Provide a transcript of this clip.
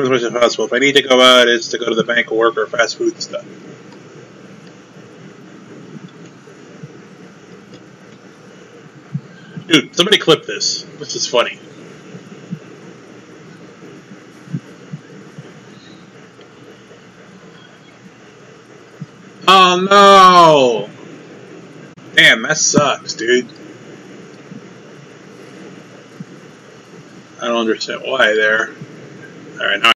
as much as possible. If I need to go out, it's to go to the bank or work or fast food stuff. Dude, somebody clip this. This is funny. Oh no! Damn, that sucks, dude. I don't understand why there. Alright, now